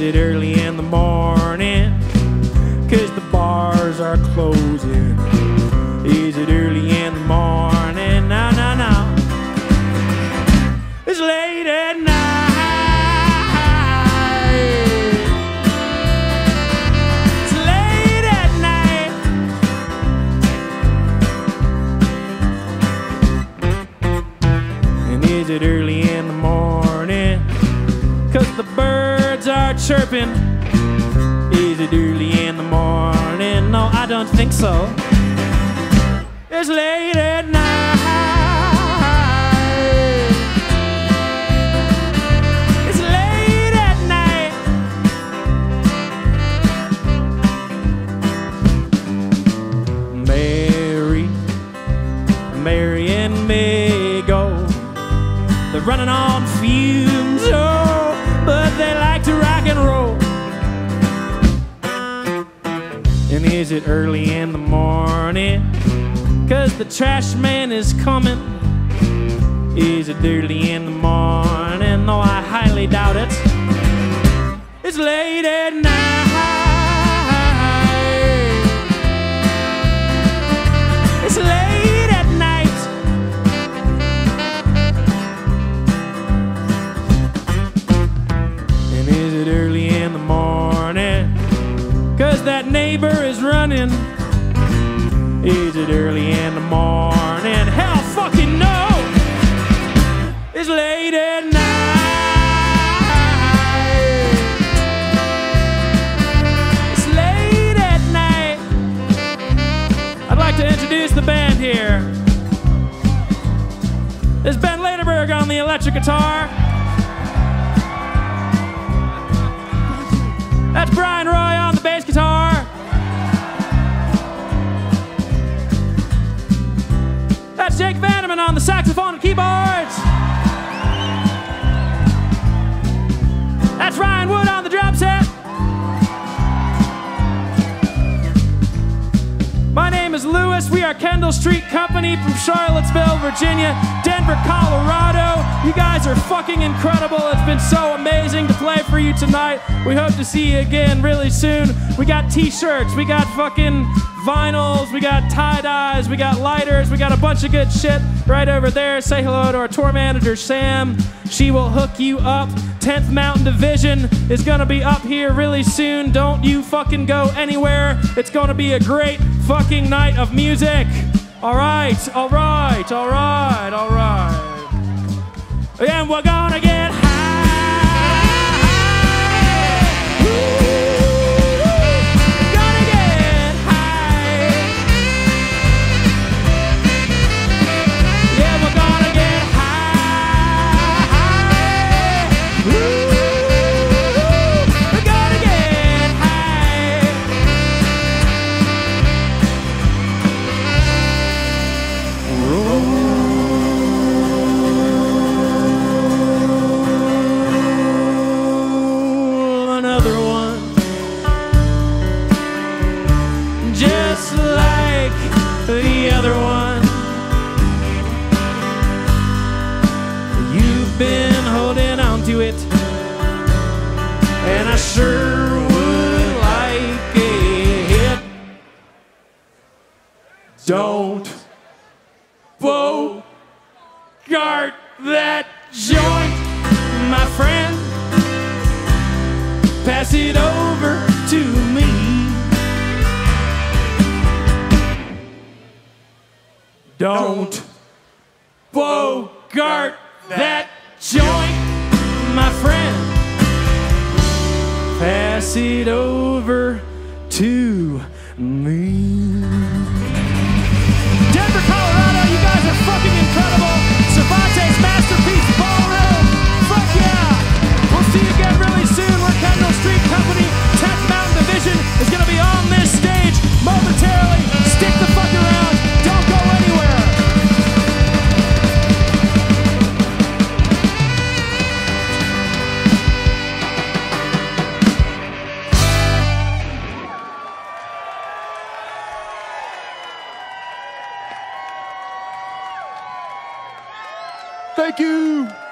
is it early in the morning? The bars are closing. Is it early in the morning? No, no, no. It's late Is it early in the morning? No, I don't think so. It's late at night. It's late at night. Mary, Mary and Meggo. They're running on Is it early in the morning? Cause the trash man is coming. Is it early in the morning? No, I highly doubt it. It's late at night. It's late at night. It's late at night. I'd like to introduce the band here. There's Ben Lederberg on the electric guitar. That's Brian Roy on the bass guitar. That's Jake Vanaman on the saxophone and keyboards. Is Lewis. We are Kendall Street Company from Charlottesville, Virginia, Denver, Colorado. You guys are fucking incredible. It's been so amazing to play for you tonight. We hope to see you again really soon. We got t shirts, we got fucking vinyls, we got tie dyes, we got lighters, we got a bunch of good shit right over there. Say hello to our tour manager, Sam. She will hook you up. 10th Mountain Division is gonna be up here really soon. Don't you fucking go anywhere. It's gonna be a great fucking night of music. All right, all right, all right, all right. And we're gonna get it. And I sure would like it. Don't bogart that joint, my friend. Pass it over to me. Don't bogart that friend. Pass it over to me. Thank you.